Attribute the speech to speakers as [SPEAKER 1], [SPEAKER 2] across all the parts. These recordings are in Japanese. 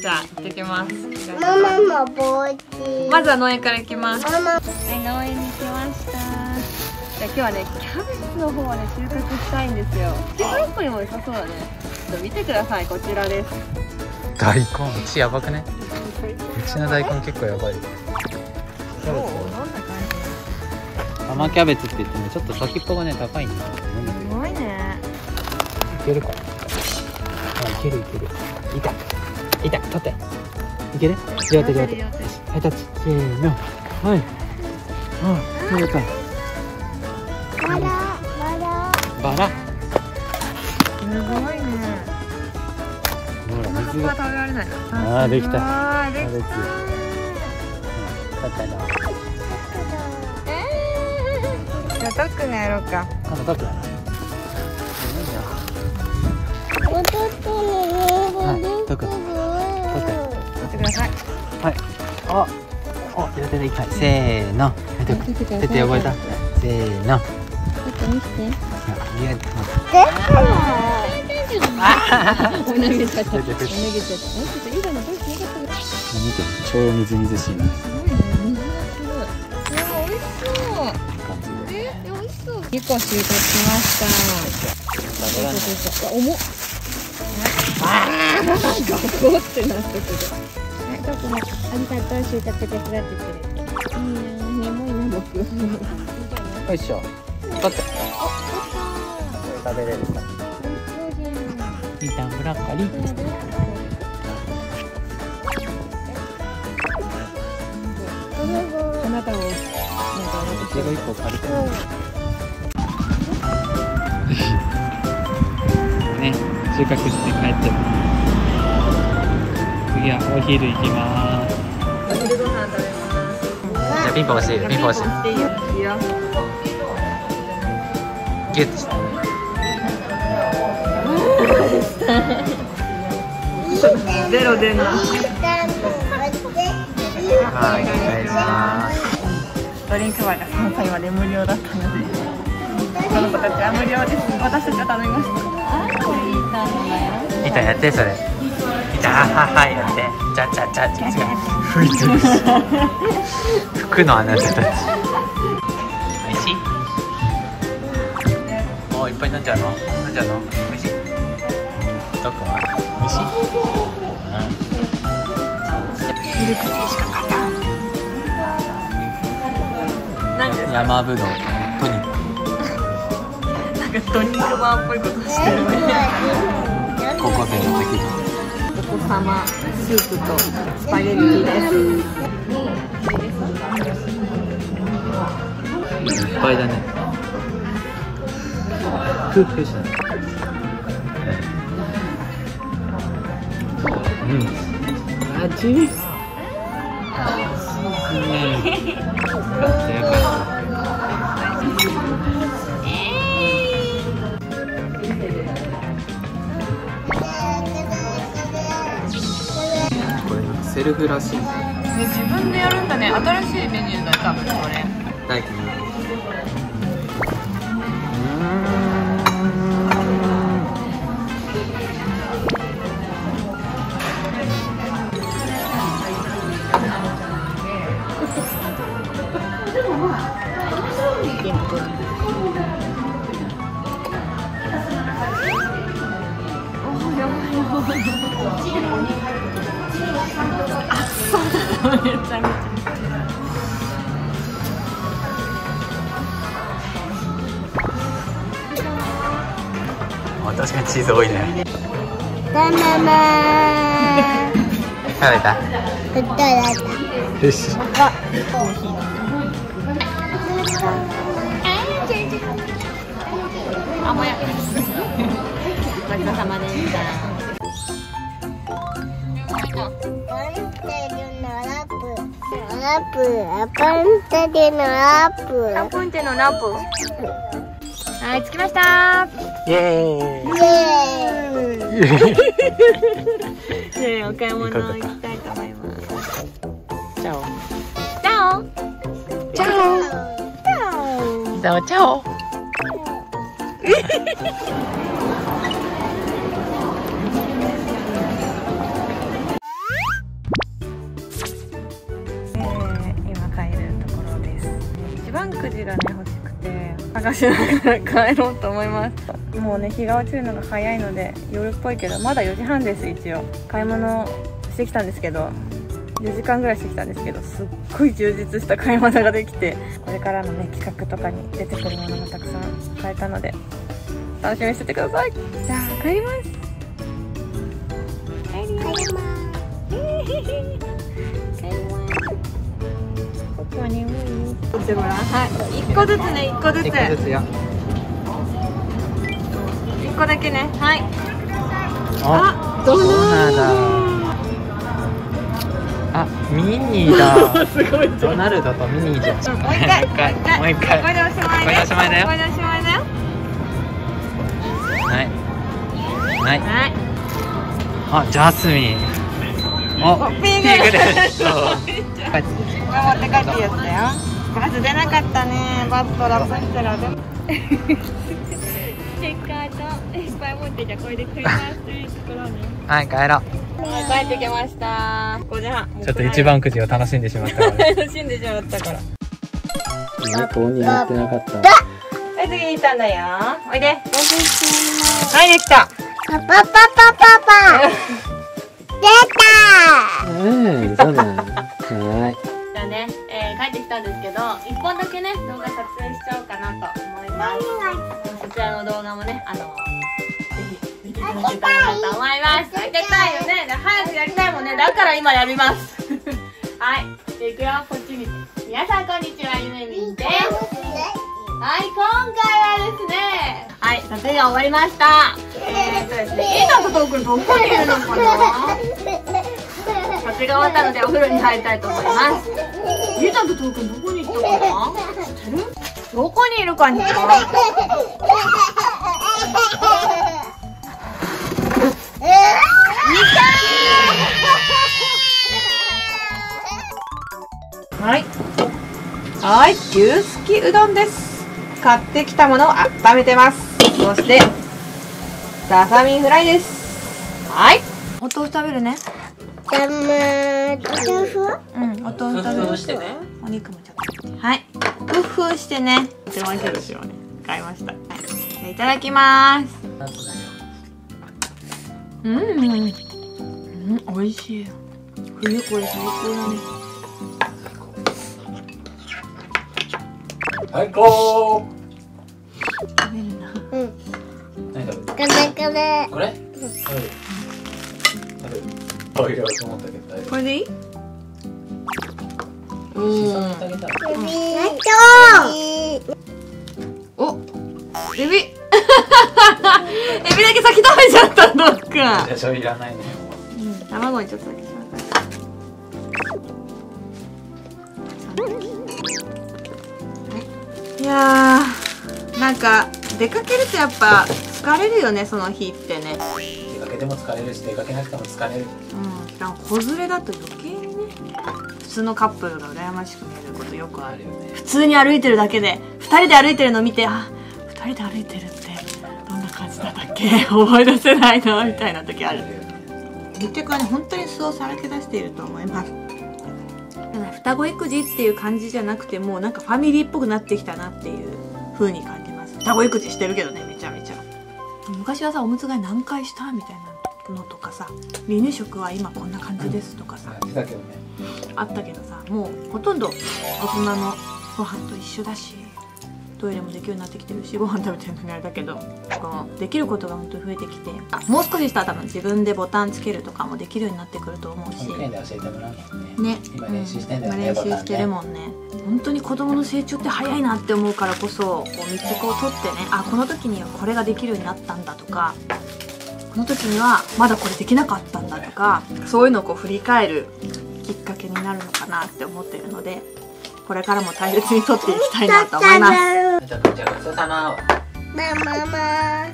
[SPEAKER 1] じゃあ行ってきます。
[SPEAKER 2] ママも帽子。
[SPEAKER 1] まずは農園から行きます。
[SPEAKER 2] ママ。
[SPEAKER 1] はい農園に来ました。じゃあ今日はねキャベツの方をね収穫したいんですよ。プチブロッコリーも良さそうだね。ちょっと見てくださいこちらです。
[SPEAKER 3] 大根うちやばくね？うちの大根結構やばいキャベツ
[SPEAKER 1] どんな感
[SPEAKER 3] 生キャベツって言ってもちょっと先っぽがね高いんだ。
[SPEAKER 1] すごいね。
[SPEAKER 3] いけるかあいけるいける。いたいた取って。いける？両手両手。はいタッチせーの。はい。あ取れた
[SPEAKER 2] バラバラ
[SPEAKER 3] バラ。
[SPEAKER 1] すごいね。食べられない
[SPEAKER 3] あーできた。
[SPEAKER 1] たできた。
[SPEAKER 3] 取った。な
[SPEAKER 1] じゃあトックンがやろうか。
[SPEAKER 3] あの取った
[SPEAKER 2] 弟に
[SPEAKER 3] はい取って。
[SPEAKER 1] 取ってください。
[SPEAKER 3] はい。あお両手で一回。せーの。はいどこ手手汚れた。せーの。
[SPEAKER 2] ちょっと見せて。
[SPEAKER 3] いや
[SPEAKER 2] で
[SPEAKER 1] お投げちゃった。投げちゃった。えちょっといいかなどうしてよかった。か
[SPEAKER 3] 見て超みずみずしいな
[SPEAKER 1] すごいね水がすごいいや美味しそうえ美味しそう結構収穫しました。重っああガコってなったけどはいどこもありがとう収穫手伝ってくれていいな眠いな僕
[SPEAKER 3] よいしょ取って食べれるかいいタンブラッコリー
[SPEAKER 1] あなたをなんか
[SPEAKER 3] いちご一個借りてね収穫して帰って。次はお昼行きます。
[SPEAKER 1] お昼ご飯食べます
[SPEAKER 3] じゃあピンポン押していピンポン押し
[SPEAKER 1] いいよいいよ
[SPEAKER 3] ギュッとして
[SPEAKER 1] ゼロ出んな
[SPEAKER 3] はいお願いします。
[SPEAKER 1] ドリンクバーが3歳まで無料だったので。この子たちは無料です。私たちは頼みましたあこれいいかも
[SPEAKER 3] いたやってそれ。いた。はははやって。じゃじゃじゃじゃ吹いてるし。服のあなたたち。おいしい？おいっぱい飲んじゃうの？飲んじゃうの？おいしい？どこ？はおいしい？
[SPEAKER 1] ミルクティーしか？買った
[SPEAKER 3] 山ぶどう。とにか
[SPEAKER 1] なんかドリンクバーっぽいことしてるね
[SPEAKER 3] く高校生の時
[SPEAKER 1] お子様スープとスパゲッティです。
[SPEAKER 3] いっぱいだね。ふっふしないうん。味うん。よかったよかったセルフらしい。
[SPEAKER 1] ね自分でやるんだね。新しいメニューだよ多分これ。
[SPEAKER 3] 大輝
[SPEAKER 1] めちゃめちゃ
[SPEAKER 3] あ確かにチーズ多いね。
[SPEAKER 2] バナナ。
[SPEAKER 3] 食べた？
[SPEAKER 2] ふっとだった
[SPEAKER 3] よし
[SPEAKER 1] あもや。ごちそうさまでした
[SPEAKER 2] ラップン
[SPEAKER 1] テのラップはい着きました。
[SPEAKER 3] イエーイ。
[SPEAKER 2] イエーイ。
[SPEAKER 1] お買い物行きたいと思います。
[SPEAKER 3] チャオ。
[SPEAKER 1] チャオ。
[SPEAKER 3] チャオ。チャオ。チャオ
[SPEAKER 1] くじがね欲しくて。探しながら帰ろうと思います。もうね日が落ちるのが早いので夜っぽいけどまだ4時半です一応。買い物してきたんですけど4時間ぐらいしてきたんですけどすっごい充実した買い物ができてこれからのね企画とかに出てくるものもたくさん買えたので楽しみにしててください。じゃあ帰ります。帰ります。帰ります。ここは眠いこっちごらんはい。1個ずつね1個ずつ。
[SPEAKER 3] 一個ずつよ。
[SPEAKER 1] 1個だけね。はい。
[SPEAKER 3] あ
[SPEAKER 1] あド
[SPEAKER 3] そうなんだあミニーだ。
[SPEAKER 1] すごい。
[SPEAKER 3] ドナルドとミニーじゃん。
[SPEAKER 1] もう一回。
[SPEAKER 3] もう一回。
[SPEAKER 1] これでおしまいね。
[SPEAKER 3] これでおしまいだよ。
[SPEAKER 1] これでおしまいだよ。
[SPEAKER 3] はい。はい。
[SPEAKER 1] はい。
[SPEAKER 3] あジャスミン。お
[SPEAKER 1] おピンク
[SPEAKER 3] です。そう。
[SPEAKER 1] これ持って帰っていいやつだよバス出なかったね。バストラップしたらでも ステッカーといっぱい持ってじゃあこれでクリスマスツリー作ろ
[SPEAKER 3] はい帰ろう。
[SPEAKER 1] はい帰ってきました。5時半。
[SPEAKER 3] ちょっと一番くじを楽しんでしまった。
[SPEAKER 1] 楽しんでしまったから。
[SPEAKER 3] になってなかった。
[SPEAKER 1] はい次行ったんだよ。おいで。はいできた。
[SPEAKER 2] パパパパパパ。出
[SPEAKER 3] うんそうだはい
[SPEAKER 1] じゃあね、えー、帰ってきたんですけど1本だけね動画撮影しちゃおうかなと思います。そちらの動画もねあのぜひ見ていただけたらなと思います。やりたいよね。で早くやりたいもんね。だから今やります。はい。じゃあいくよ。こっち見て皆さんこんにちはゆめみんです。はい今回はですねはい撮影が終わりました。えーっとですね。えーととくんどこにいるのかな？終わったのでお風呂に入りたいと思います。ゆうたんととうくんどこに行ったかな？知ってるどこにいるかにはい。はい。牛すきうどんです。買ってきたものを温めてます。そしてささみフライです。はい。お豆腐食べるね
[SPEAKER 2] 豆腐？
[SPEAKER 1] うん、お豆腐。食べる
[SPEAKER 3] してね。
[SPEAKER 1] お肉もちょっと。はい。工夫してね。とても美味しいですよね。買いました、はい、じゃあいただきます。うん。うん美味しい。冬これ最高だね。
[SPEAKER 3] 最高。
[SPEAKER 1] 食べるな
[SPEAKER 2] うん。
[SPEAKER 3] 何食べる？
[SPEAKER 2] これこれ。
[SPEAKER 3] これ？食べる食べる？食べようと思ったけど大丈
[SPEAKER 1] これでいい？
[SPEAKER 3] 夫
[SPEAKER 1] うん。
[SPEAKER 3] あげた
[SPEAKER 1] おエビ。エビだけ先食べちゃったどっか。
[SPEAKER 3] じゃあそれいらないね。
[SPEAKER 1] うん、卵にちょっとだけしますいやーなんか出かけるとやっぱ疲れるよねその日ってね
[SPEAKER 3] ても疲れるし出かけなくても疲れる。
[SPEAKER 1] うん。しかも子連れだと余計にね普通のカップルが羨ましく見えることよくある
[SPEAKER 3] あるよね。
[SPEAKER 1] 普通に歩いてるだけで2人で歩いてるの見てあ2人で歩いてるってどんな感じだったっけ？思い出せないなみたいな時ある。
[SPEAKER 3] あるよね
[SPEAKER 1] 結局はね本当に素をさらけ出していると思います。双子育児っていう感じじゃなくてもうなんかファミリーっぽくなってきたなっていう風に感じます。双子育児してるけどね昔はさおむつ替え何回したみたいなのとかさ離乳食は今こんな感じですとかさ
[SPEAKER 3] やってたけどね。
[SPEAKER 1] あったけどさもうほとんど大人のご飯と一緒だしトイレもできるようになってきてるしご飯食べてるのにあれだけどこのできることが本当に増えてきてあもう少ししたら多分自分でボタンつけるとかもできるようになってくると思うし。
[SPEAKER 3] ね。
[SPEAKER 1] ね。
[SPEAKER 3] 今練習してん。だよね。
[SPEAKER 1] うん今練習してるもんね。本当に子供の成長って早いなって思うからこそこう密着を取ってねあこの時にはこれができるようになったんだとかこの時にはまだこれできなかったんだとかそういうのをこう振り返るきっかけになるのかなって思ってるのでこれからも大切に取っていきたいなと思います。
[SPEAKER 3] じゃあじゃあ。ごちそうさま
[SPEAKER 2] マママ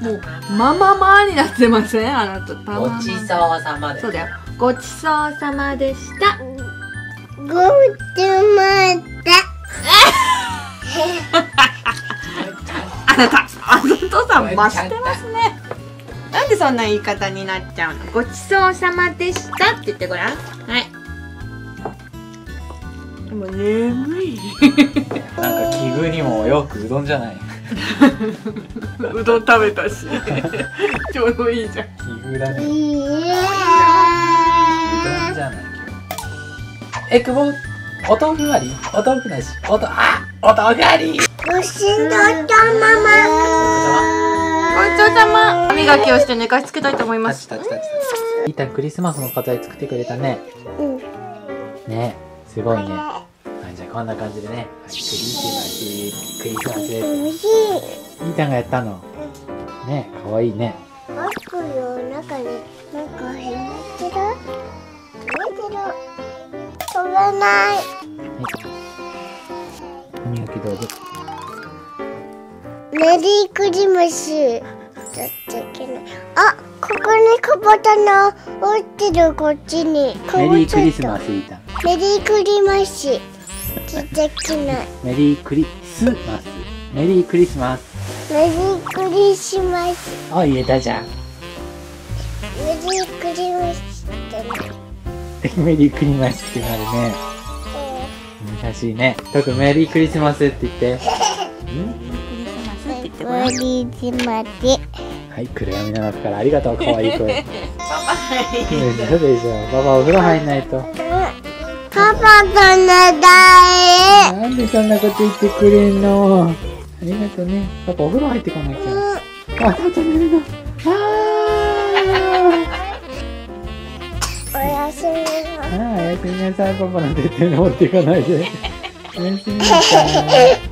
[SPEAKER 1] もうマママになってませんあなた
[SPEAKER 3] ごちそうさまで
[SPEAKER 1] そうだよごちそうさまでした
[SPEAKER 2] ごちま
[SPEAKER 1] あなたあのお父さん増してますねなんでそんな言い方になっちゃうのごちそうさまでしたって言ってごらんもも眠い。
[SPEAKER 3] なんか奇遇にもよくうどんじゃない。う
[SPEAKER 1] どん食べたし。ちょうどいいじゃん。
[SPEAKER 3] 奇遇だね。うどんじゃないえくぼお豆腐あり？お豆腐なし。おとあお豆腐あり。
[SPEAKER 2] ごしんどったママ
[SPEAKER 1] ごちそうさま。歯磨きをして寝かしつけたいと思います。
[SPEAKER 3] タッチタッチタッチいいたんクリスマスの飾り作ってくれたね。
[SPEAKER 2] うん。
[SPEAKER 3] ねすごいねこんな感じでね。はい。クリスマスクリスマス
[SPEAKER 2] おい。しい
[SPEAKER 3] いいたんがやったの。ねかわいいね。
[SPEAKER 2] バッグの中になんか入ってる。入ってる。飛ばない。
[SPEAKER 3] 歯磨きどうぞ
[SPEAKER 2] メリークリマス。だっていけないあここにかぼたの落ちてるこっちに。
[SPEAKER 3] メリークリス
[SPEAKER 2] ス
[SPEAKER 3] マスいいた。ん
[SPEAKER 2] メリークリマスできない。
[SPEAKER 3] メリークリスマス。メリークリスマス。
[SPEAKER 2] メリークリスマス。
[SPEAKER 3] あ言えたじゃん。
[SPEAKER 2] メリークリマスってない
[SPEAKER 3] メリークリマスってなるね。難しいね。とくメリークリスマスって言って。ん
[SPEAKER 2] メリークリマス
[SPEAKER 3] はい暗闇の中からありがとうかわいい声 でしょでしょパパお風呂入んないと
[SPEAKER 2] パパと寝たい
[SPEAKER 3] なんでそんなこと言ってくれんの？ありがとうね。パパお風呂入ってこなきゃ。あ、タタ寝るの。あ
[SPEAKER 2] おやすみな
[SPEAKER 3] ーあー、おやすみなさい、パパの手手持っていかないで。おやすみなさい。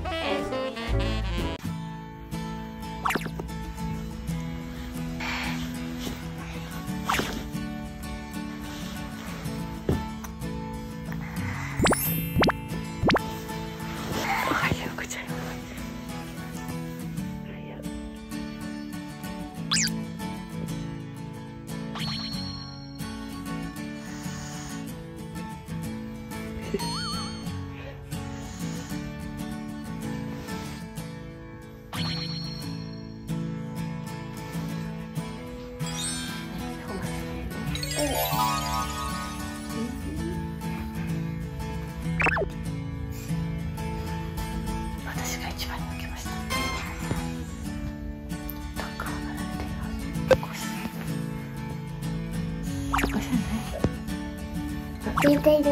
[SPEAKER 2] 寝ている。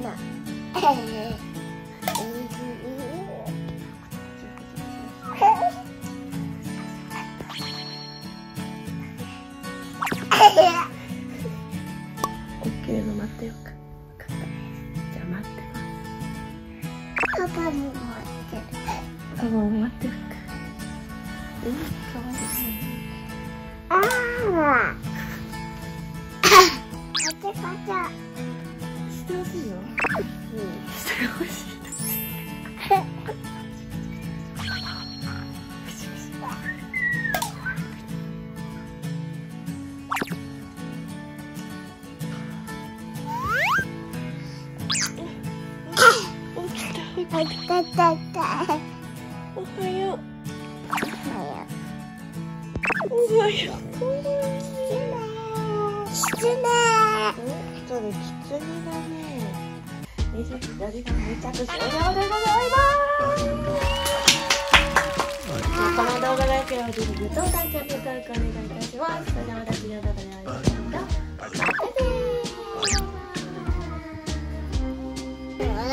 [SPEAKER 2] な。
[SPEAKER 1] オッケー。の待ってよかかったじゃあ待って
[SPEAKER 2] パパも待ってる
[SPEAKER 1] パパも待ってるかうんかわいい
[SPEAKER 2] ああパチパチ
[SPEAKER 1] してほしいよしてほしい
[SPEAKER 2] あったたた
[SPEAKER 1] おはよう。おはよう。
[SPEAKER 2] 失礼
[SPEAKER 1] 一人きつぎだね24時間密着終了でございますこの動画が良ければぜひグッドボタンチャンネル登録お願いいたしますそれではまた次の動画でお会いしましょうまたね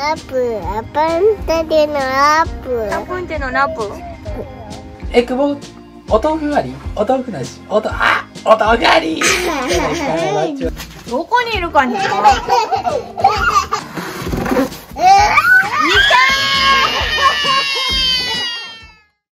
[SPEAKER 2] ラップアパンタでのラップ
[SPEAKER 1] ラプンテのラップ
[SPEAKER 3] え、くぼ、お豆腐あり？お豆腐なし？おと、あお豆腐あり。
[SPEAKER 1] どこにいるかに
[SPEAKER 2] え